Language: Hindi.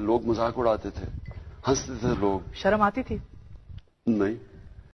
लोग मज़ाक उड़ाते थे हँसते थे लोग। शर्म आती थी? नहीं।